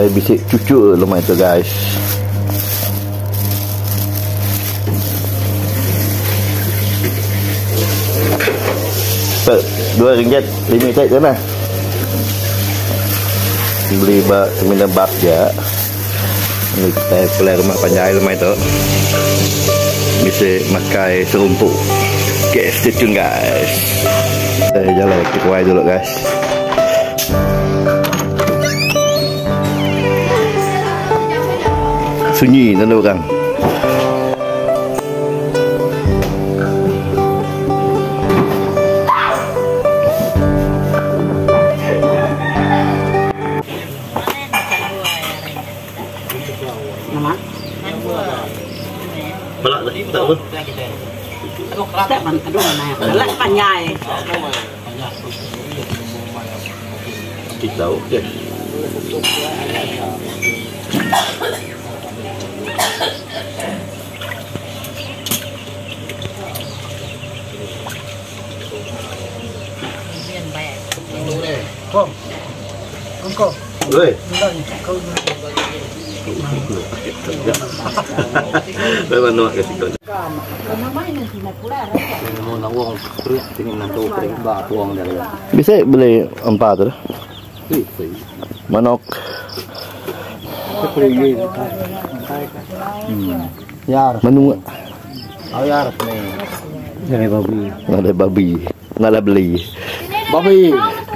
Kayak bisik cucu lemah itu guys. Dua ringgit limited kan lah. Beli bak sembilan bak. Ini kita pelai rumah panjang lemah itu. Bisa makai serumpuk. Okay, stay tune guys. Kita jalan kita dulu guys. Sunyi tak ada orang. Balak tak tak apa. Tết bằng cái đồ này, lại bằng nhài. Thịt Bisa beli empat. Manok. Yar. Yar. Ada babi. Ada babi. Ada beli. Babi.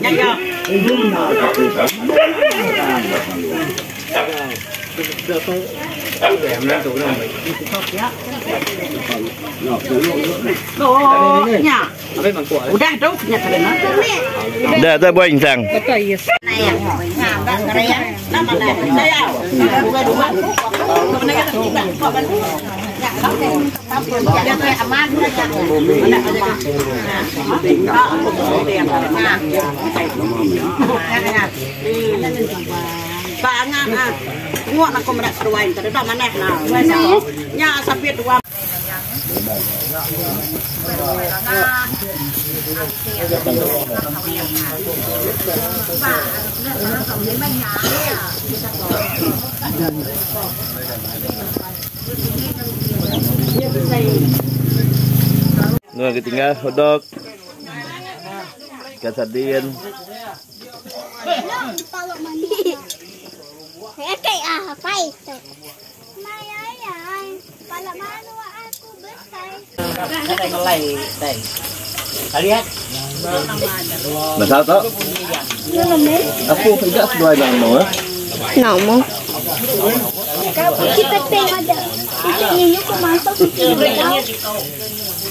Nhanh chưa? Đồ nhà. Udah tuh nyata benar. Dah tak buat insang. Này à, làm đang cái này, đang mà này, đây à. Dua dua. Cái này cái này có bên. Dạ, không thì không thì giờ tôi ẩm ăn nó chẳng. Nó đã có gì. Đó, một tiền mà. Ba ngan ah. Ngok nak kau menak seruain tadi dah mana nah. Nya sapit dua. Nuh ketinggal hotdog.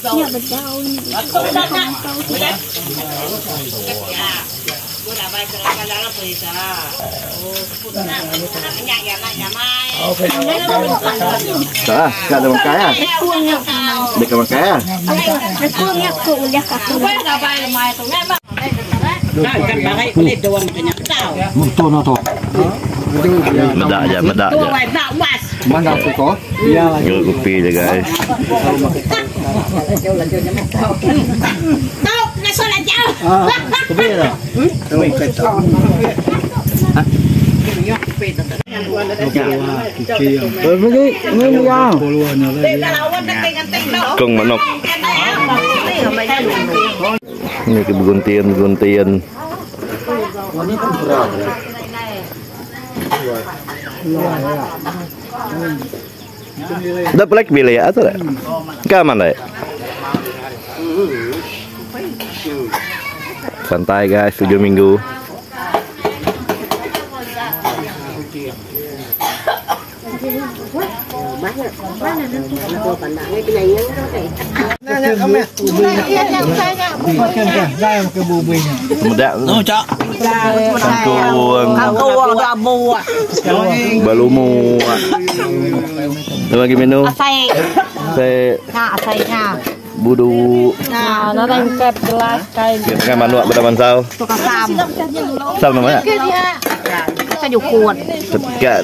Kasadian. Kalau mandi. Saya kayak apa itu? Maya ya. Kalau mana aku besar. Cái này nó lầy đây. Lihat. Nah, tau? Aku tidak sesuai dengan mau. Ngomong. Kita tengok ada. Itu ini kok masuk sih bedau. Ya bedau ini. Ah, tak ada makan ah. Kuangnya. Dekat makan ah. Kuangnya aku udah kakak. Kan bagai kulit doang punya tahu. Mutu na to. Medak je, medak je. Tua wai nak was. Mana aku Da black bila ya atau tidak? Ya? Kaman deh. Ya? Santai guys, tujuh minggu. Dah. Kopi kata. Eh, pergi. Ini ya. Kung manok. Ini kebeguntian beguntian. Dah pelak bila ya atau tak? Kaman tak? Santai guys, 7 minggu. Muda. No, cak. Kangkung. Kangkung ada abu. Balumu. Ada lagi menu. Asai, Saya nah asai nah. budu. Nah, nó đang kẹp gelas kain. Kita kan manuak pada mansau. Suka sam. Sam namanya. Saya juga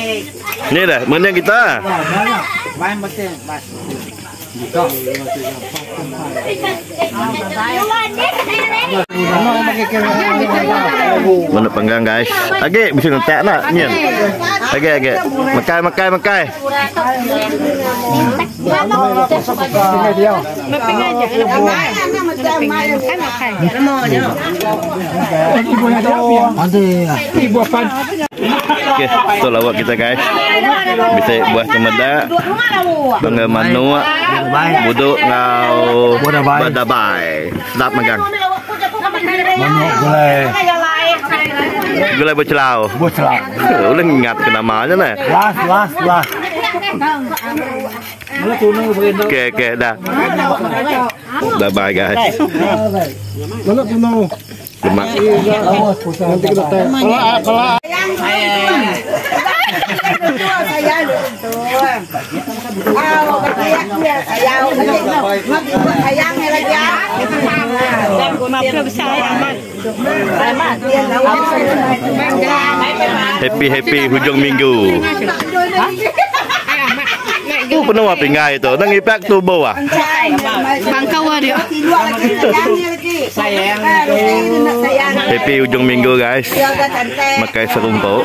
Ini Ni dah, mana kita? Main betul. Bas. Mana panggang guys? Agak okay, bisa tak nak ni. Agak okay, agak. Makai makai makai. Mana dia. Oke, okay, lawak kita guys. Bisa buah cemeda, bangga manua, buduk ngau badabai. Sedap magang. Manuk gulai. Gulai bocelau. Bocelau. Udah ingat ke aja nih. Las, las, las. Oke, oke, dah. Bye bye guys. Mana tu nak? Lemak. Nanti kita tanya. Kalau kalau Happy happy hujung minggu. Tu penuh apa pingai tu? Nang ipak tu bawa. Bangkau dia. Sayang. Happy hujung minggu guys. Makai serumpuk.